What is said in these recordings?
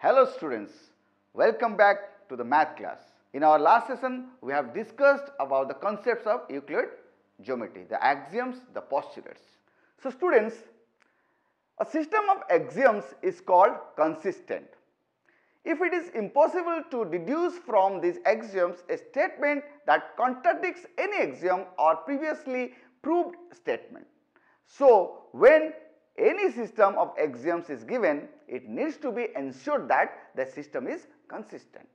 Hello students, welcome back to the math class. In our last session, we have discussed about the concepts of Euclid geometry, the axioms, the postulates. So students, a system of axioms is called consistent. If it is impossible to deduce from these axioms a statement that contradicts any axiom or previously proved statement. So, when any system of axioms is given, it needs to be ensured that the system is consistent.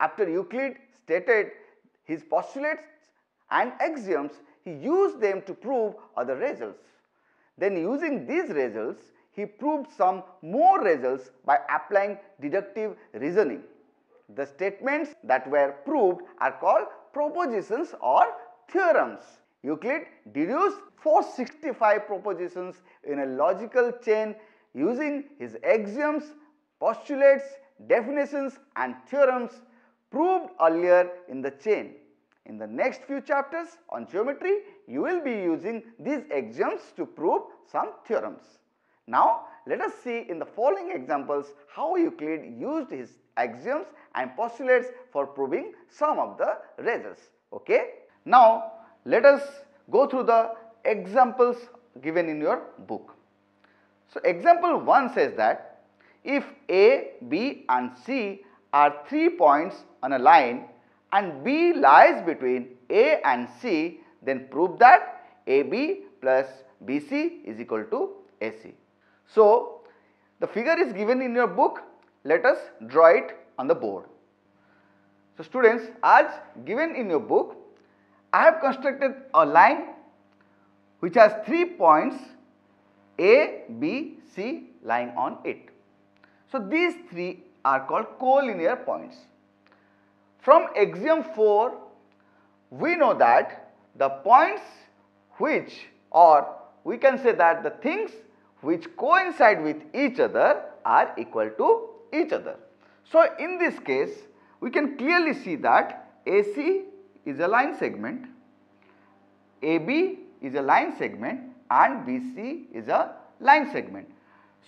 After Euclid stated his postulates and axioms, he used them to prove other results. Then using these results, he proved some more results by applying deductive reasoning. The statements that were proved are called propositions or theorems. Euclid deduced 465 propositions in a logical chain using his axioms, postulates, definitions and theorems proved earlier in the chain. In the next few chapters on geometry, you will be using these axioms to prove some theorems. Now, let us see in the following examples how Euclid used his axioms and postulates for proving some of the results. Okay? Now, let us go through the examples given in your book. So, example 1 says that if A, B and C are 3 points on a line and B lies between A and C, then prove that AB plus BC is equal to AC. So, the figure is given in your book, let us draw it on the board. So, students as given in your book, I have constructed a line which has 3 points A, B, C lying on it. So, these 3 are called collinear points. From axiom 4, we know that the points which or we can say that the things which coincide with each other are equal to each other. So, in this case we can clearly see that AC is a line segment, AB is a line segment and BC is a line segment.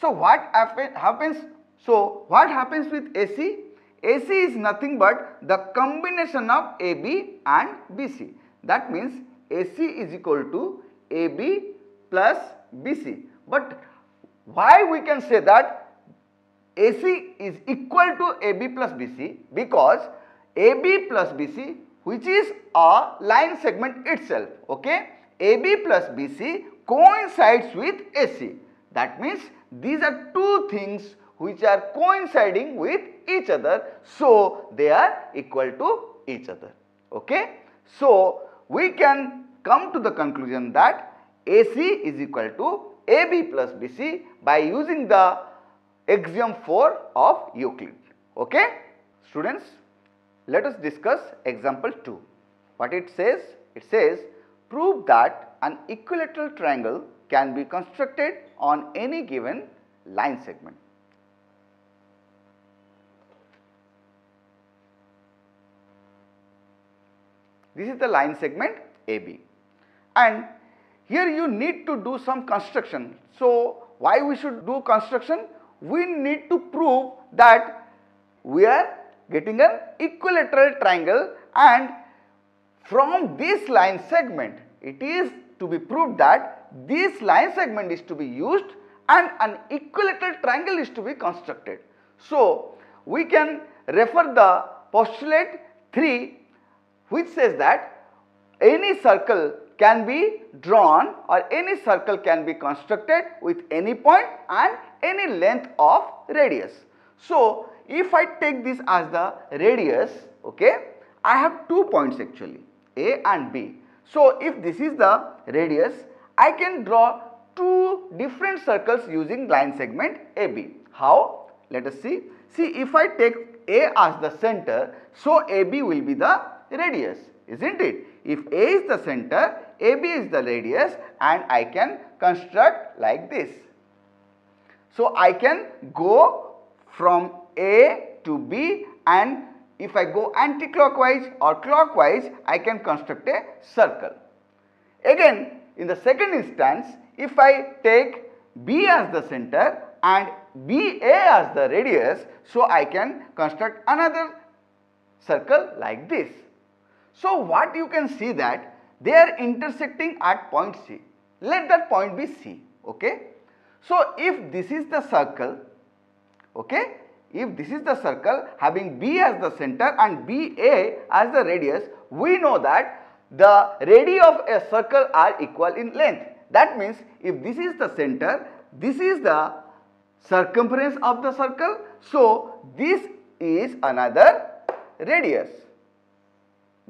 So, what happens? So, what happens with AC? AC is nothing but the combination of AB and BC. That means AC is equal to AB plus BC. But why we can say that AC is equal to AB plus BC? Because AB plus BC which is a line segment itself, okay? AB plus BC coincides with AC. That means these are two things which are coinciding with each other. So, they are equal to each other, okay? So, we can come to the conclusion that AC is equal to AB plus BC by using the axiom 4 of Euclid. Okay? Students, let us discuss example 2. What it says? It says prove that an equilateral triangle can be constructed on any given line segment. This is the line segment AB and here you need to do some construction. So, why we should do construction? We need to prove that we are getting an equilateral triangle and from this line segment it is to be proved that this line segment is to be used and an equilateral triangle is to be constructed. So, we can refer the postulate 3 which says that any circle can be drawn or any circle can be constructed with any point and any length of radius. So, if I take this as the radius, okay, I have two points actually A and B. So, if this is the radius, I can draw two different circles using line segment AB. How? Let us see. See if I take A as the center, so AB will be the radius, isn't it? If A is the center, AB is the radius and I can construct like this. So, I can go from A to B and if I go anti-clockwise or clockwise, I can construct a circle. Again, in the second instance, if I take B as the center and BA as the radius, so I can construct another circle like this. So what you can see that they are intersecting at point C. Let that point be C, okay. So if this is the circle, okay, if this is the circle having B as the center and BA as the radius, we know that the radii of a circle are equal in length. That means if this is the center, this is the circumference of the circle. So, this is another radius.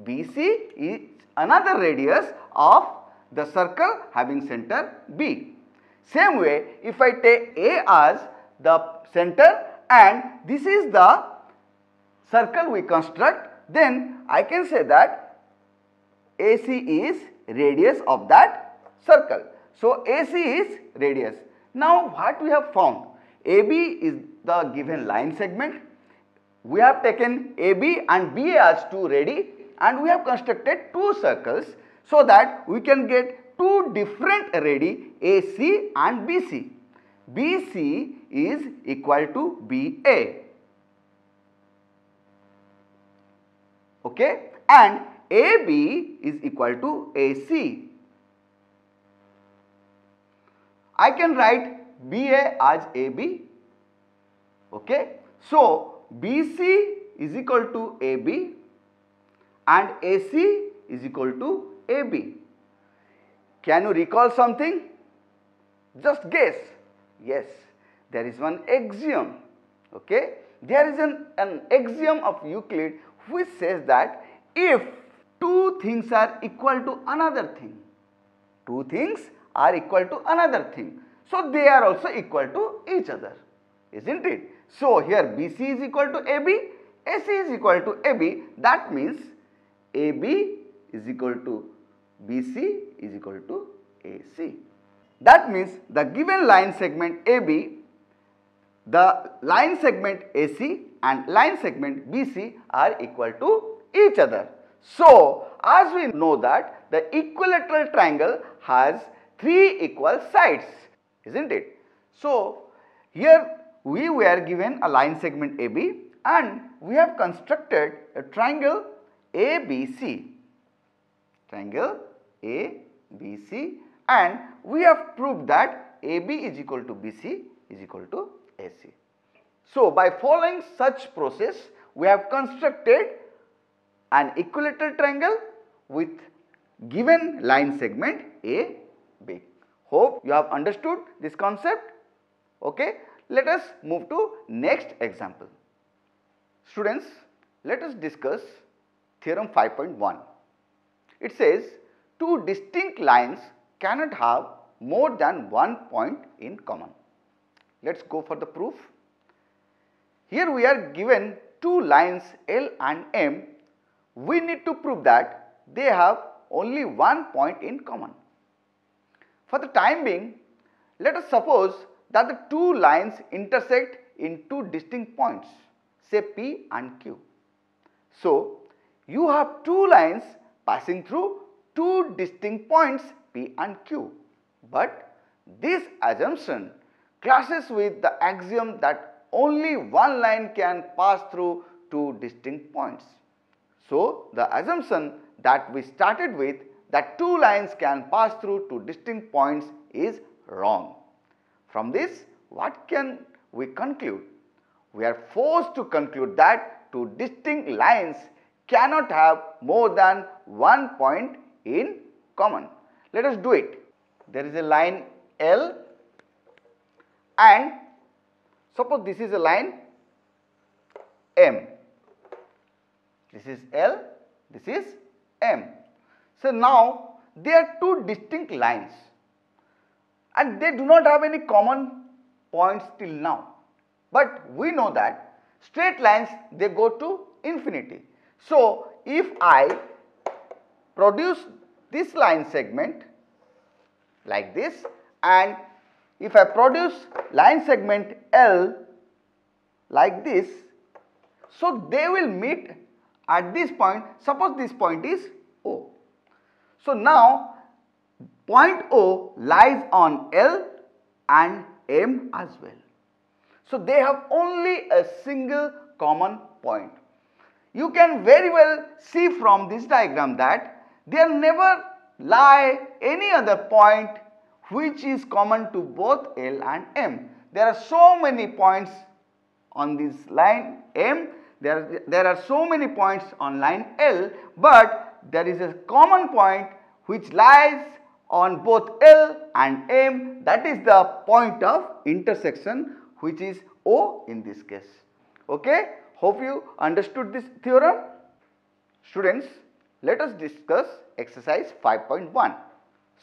BC is another radius of the circle having center B. Same way, if I take A as the center and this is the circle we construct, then I can say that AC is radius of that circle. So, AC is radius. Now, what we have found? AB is the given line segment. We have taken AB and BA as two radii and we have constructed two circles so that we can get two different radii AC and BC. BC is equal to BA. Okay, and AB is equal to AC. I can write BA as AB. Okay. So, BC is equal to AB and AC is equal to AB. Can you recall something? Just guess. Yes, there is one axiom. Okay. There is an, an axiom of Euclid which says that if two things are equal to another thing. Two things are equal to another thing. So, they are also equal to each other, isn't it? So, here BC is equal to AB, AC is equal to AB. That means AB is equal to BC is equal to AC. That means the given line segment AB, the line segment AC and line segment BC are equal to each other. So, as we know that the equilateral triangle has three equal sides, isn't it? So, here we were given a line segment AB and we have constructed a triangle ABC, triangle ABC and we have proved that AB is equal to BC is equal to AC. So, by following such process, we have constructed an equilateral triangle with given line segment A, B. Hope you have understood this concept. Okay. Let us move to next example. Students, let us discuss theorem 5.1. It says two distinct lines cannot have more than one point in common. Let us go for the proof. Here we are given two lines L and M we need to prove that they have only one point in common. For the time being, let us suppose that the two lines intersect in two distinct points, say P and Q. So, you have two lines passing through two distinct points P and Q. But this assumption clashes with the axiom that only one line can pass through two distinct points. So, the assumption that we started with that two lines can pass through two distinct points is wrong. From this, what can we conclude? We are forced to conclude that two distinct lines cannot have more than one point in common. Let us do it. There is a line L and suppose this is a line M. This is L, this is M. So now they are two distinct lines and they do not have any common points till now. But we know that straight lines they go to infinity. So if I produce this line segment like this and if I produce line segment L like this, so they will meet at this point, suppose this point is O. So now point O lies on L and M as well. So they have only a single common point. You can very well see from this diagram that there never lie any other point which is common to both L and M. There are so many points on this line M, there, there are so many points on line L, but there is a common point which lies on both L and M that is the point of intersection which is O in this case. Okay? Hope you understood this theorem. Students, let us discuss exercise 5.1.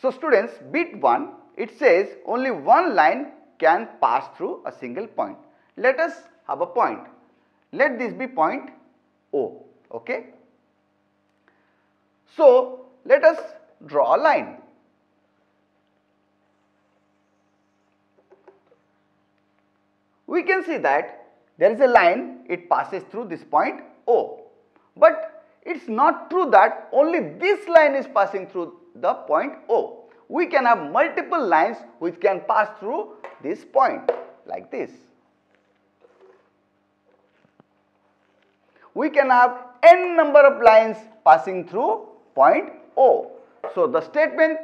So students, bit 1, it says only one line can pass through a single point. Let us have a point. Let this be point O. Okay? So, let us draw a line. We can see that there is a line, it passes through this point O. But it is not true that only this line is passing through the point O. We can have multiple lines which can pass through this point like this. We can have n number of lines passing through point O. So, the statement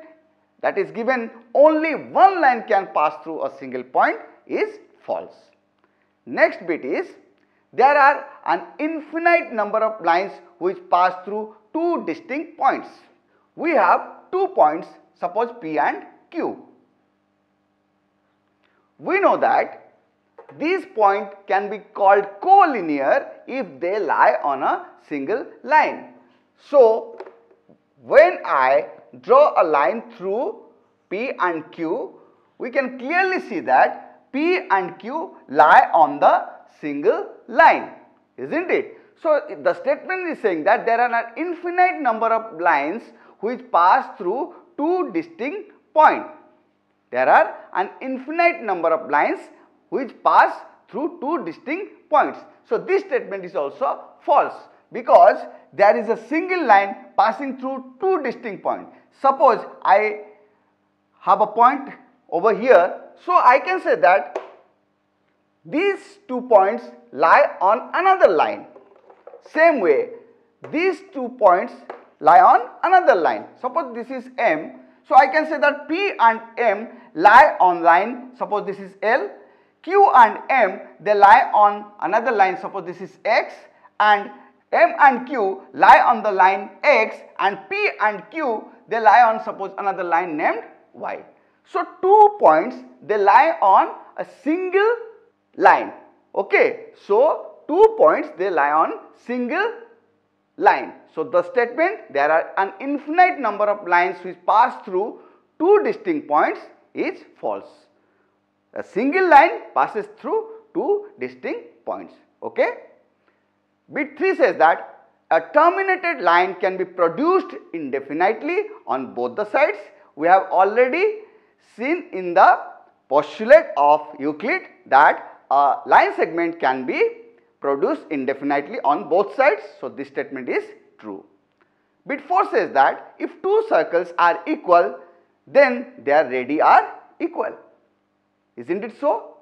that is given only one line can pass through a single point is false. Next bit is there are an infinite number of lines which pass through two distinct points. We have two points suppose P and Q. We know that these points can be called collinear if they lie on a single line. So, when I draw a line through P and Q, we can clearly see that P and Q lie on the single line, isn't it? So, the statement is saying that there are an infinite number of lines which pass through two distinct points. There are an infinite number of lines which pass through two distinct points. So, this statement is also false because there is a single line passing through two distinct points. Suppose I have a point over here so I can say that these two points lie on another line. Same way, these two points lie on another line. Suppose this is M. So I can say that P and M lie on line, suppose this is L. Q and M, they lie on another line, suppose this is X. And M and Q lie on the line X and P and Q, they lie on suppose another line named Y. So, two points they lie on a single line. Okay. So, two points they lie on single line. So, the statement there are an infinite number of lines which pass through two distinct points is false. A single line passes through two distinct points. Okay. Bit 3 says that a terminated line can be produced indefinitely on both the sides. We have already seen in the postulate of Euclid that a line segment can be produced indefinitely on both sides. So, this statement is true. Bit 4 says that if two circles are equal, then their radii are equal. Isn't it so?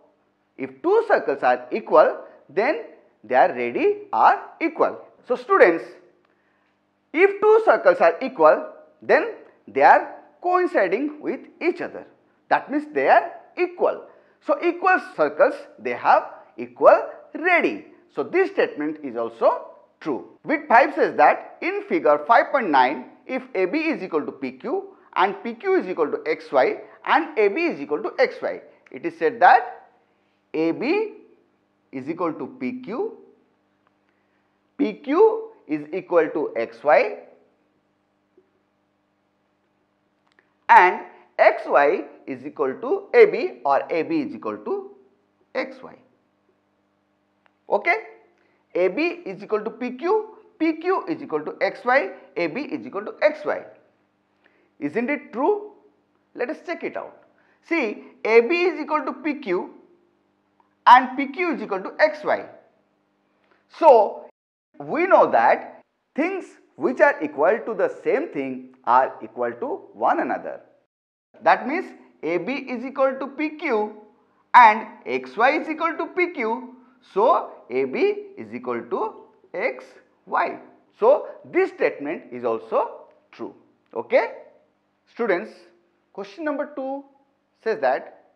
If two circles are equal, then their radii are equal. So, students, if two circles are equal, then they are coinciding with each other. That means they are equal. So, equal circles they have equal radii. So, this statement is also true. Bit 5 says that in figure 5.9 if AB is equal to PQ and PQ is equal to XY and AB is equal to XY. It is said that AB is equal to PQ, PQ is equal to XY and xy is equal to AB or AB is equal to xy. Okay? AB is equal to PQ, PQ is equal to xy, AB is equal to xy. Isn't it true? Let us check it out. See, AB is equal to PQ and PQ is equal to xy. So, we know that things which are equal to the same thing are equal to one another. That means AB is equal to PQ and xy is equal to PQ. So, AB is equal to xy. So, this statement is also true. Okay? Students, question number 2 says that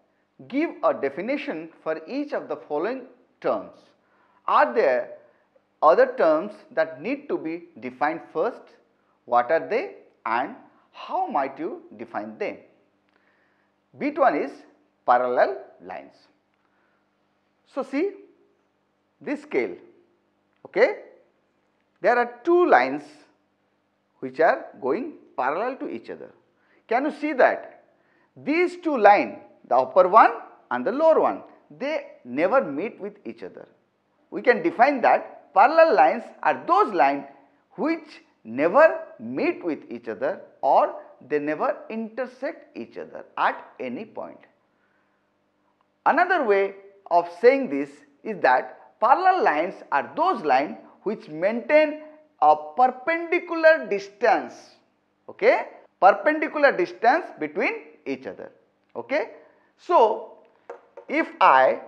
give a definition for each of the following terms. Are there other terms that need to be defined first? What are they and how might you define them? Bit 1 is parallel lines. So, see this scale, okay? There are two lines which are going parallel to each other. Can you see that? These two lines, the upper one and the lower one, they never meet with each other. We can define that parallel lines are those lines which never meet with each other or they never intersect each other at any point. Another way of saying this is that parallel lines are those lines which maintain a perpendicular distance, okay, perpendicular distance between each other, okay. So, if I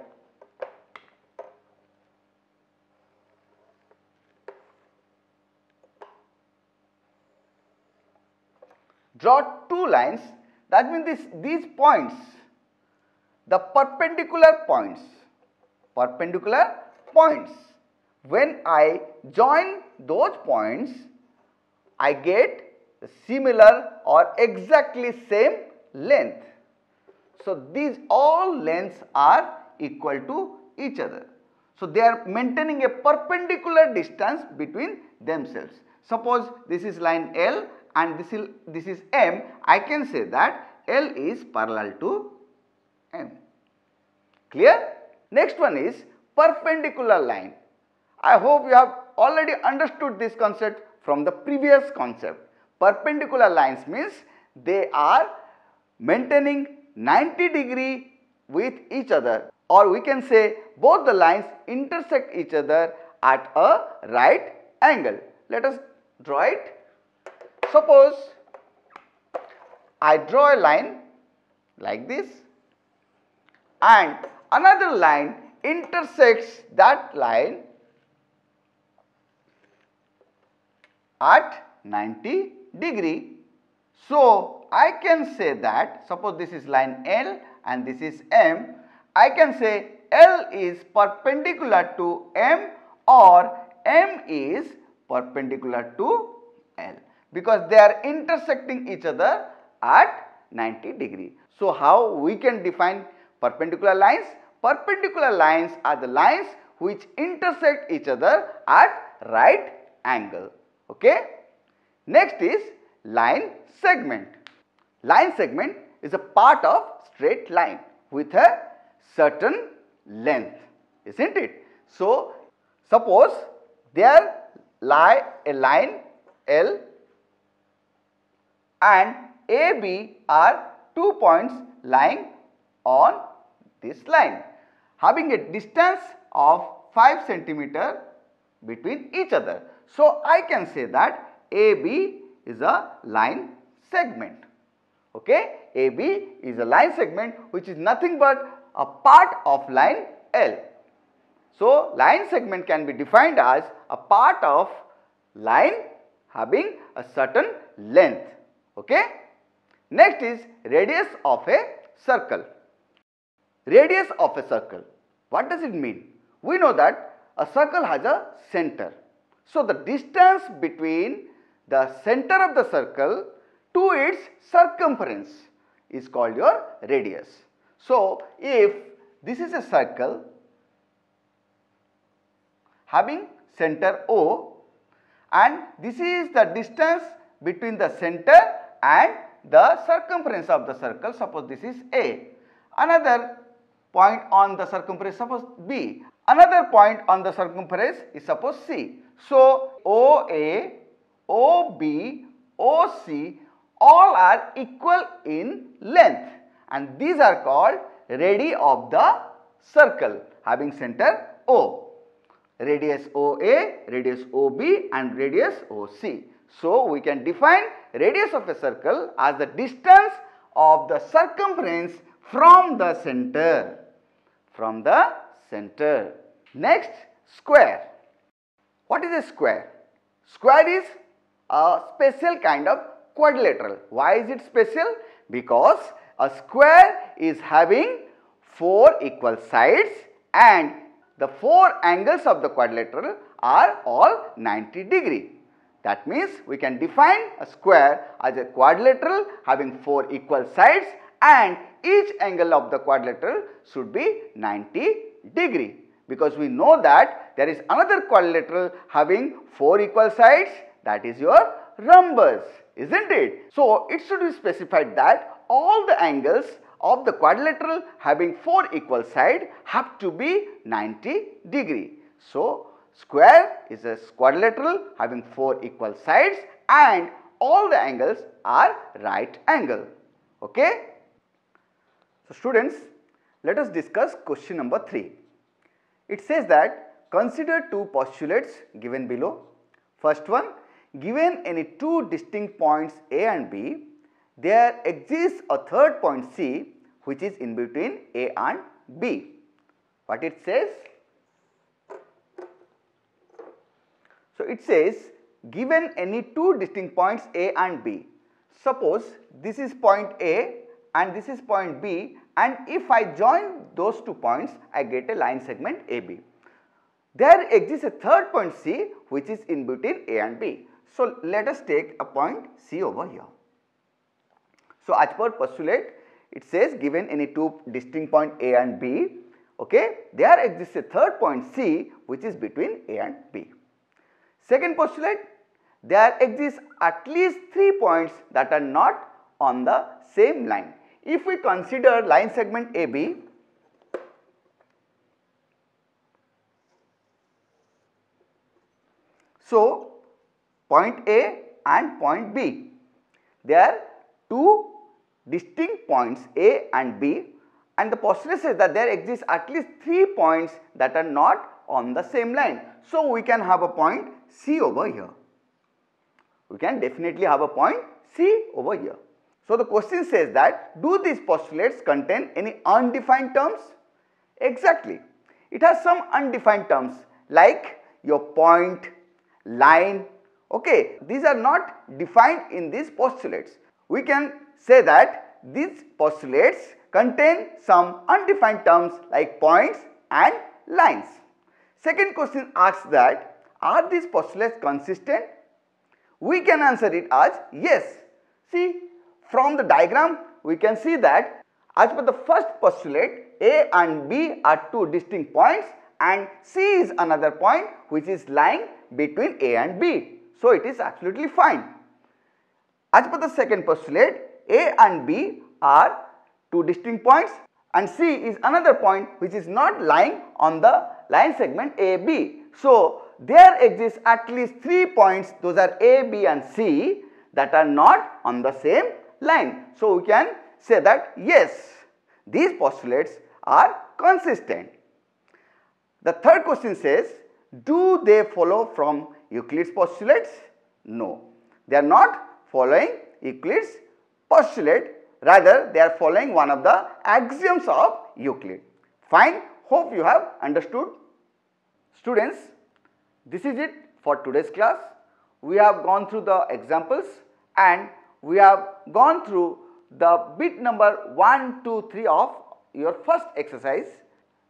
draw two lines that means this, these points the perpendicular points perpendicular points when I join those points I get similar or exactly same length. So, these all lengths are equal to each other. So, they are maintaining a perpendicular distance between themselves. Suppose this is line L and this is, this is M, I can say that L is parallel to M. Clear? Next one is perpendicular line. I hope you have already understood this concept from the previous concept. Perpendicular lines means they are maintaining 90 degree with each other or we can say both the lines intersect each other at a right angle. Let us draw it. Suppose I draw a line like this and another line intersects that line at 90 degree. So, I can say that suppose this is line L and this is M, I can say L is perpendicular to M or M is perpendicular to L because they are intersecting each other at 90 degree. So, how we can define perpendicular lines? Perpendicular lines are the lines which intersect each other at right angle. Okay? Next is line segment. Line segment is a part of straight line with a certain length, isn't it? So, suppose there lie a line L and AB are two points lying on this line having a distance of 5 centimeter between each other. So, I can say that AB is a line segment. Okay? AB is a line segment which is nothing but a part of line L. So, line segment can be defined as a part of line having a certain length. Okay? Next is radius of a circle. Radius of a circle. What does it mean? We know that a circle has a center. So, the distance between the center of the circle to its circumference is called your radius. So, if this is a circle having center O and this is the distance between the center and the circumference of the circle suppose this is A. Another point on the circumference suppose B. Another point on the circumference is suppose C. So, OA, OB, OC all are equal in length and these are called radii of the circle having center O. Radius OA, radius OB and radius OC. So, we can define radius of a circle as the distance of the circumference from the center. from the center. Next, square. What is a square? Square is a special kind of quadrilateral. Why is it special? Because a square is having four equal sides and the four angles of the quadrilateral are all 90 degree. That means we can define a square as a quadrilateral having four equal sides and each angle of the quadrilateral should be 90 degree because we know that there is another quadrilateral having four equal sides that is your rhombus isn't it? So, it should be specified that all the angles of the quadrilateral having four equal sides have to be 90 degree. So, square is a quadrilateral having four equal sides and all the angles are right angle. Okay? So, students let us discuss question number 3. It says that consider two postulates given below. First one given any two distinct points A and B, there exists a third point C which is in between A and B. What it says? So, it says given any two distinct points A and B. Suppose this is point A and this is point B and if I join those two points I get a line segment AB. There exists a third point C which is in between A and B. So, let us take a point C over here. So, as per postulate it says given any two distinct point A and B, okay, there exists a third point C which is between A and B. Second postulate there exists at least 3 points that are not on the same line. If we consider line segment AB, so point A and point B. There are two distinct points A and B and the postulate says that there exists at least 3 points that are not on the same line. So, we can have a point C over here. We can definitely have a point C over here. So, the question says that do these postulates contain any undefined terms? Exactly. It has some undefined terms like your point, line, Okay, these are not defined in these postulates. We can say that these postulates contain some undefined terms like points and lines. Second question asks that are these postulates consistent? We can answer it as yes. See from the diagram we can see that as per the first postulate A and B are two distinct points and C is another point which is lying between A and B. So, it is absolutely fine. As per the second postulate, A and B are two distinct points and C is another point which is not lying on the line segment AB. So, there exists at least 3 points those are A, B and C that are not on the same line. So, we can say that yes, these postulates are consistent. The third question says, do they follow from Euclid's postulates? No, they are not following Euclid's postulate rather they are following one of the axioms of Euclid. Fine, hope you have understood. Students, this is it for today's class. We have gone through the examples and we have gone through the bit number 1, 2, 3 of your first exercise.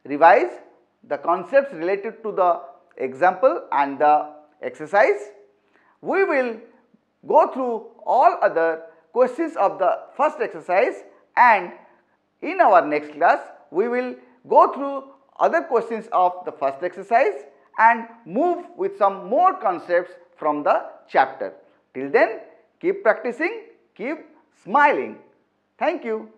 Revise the concepts related to the example and the exercise, we will go through all other questions of the first exercise and in our next class we will go through other questions of the first exercise and move with some more concepts from the chapter. Till then keep practicing, keep smiling. Thank you.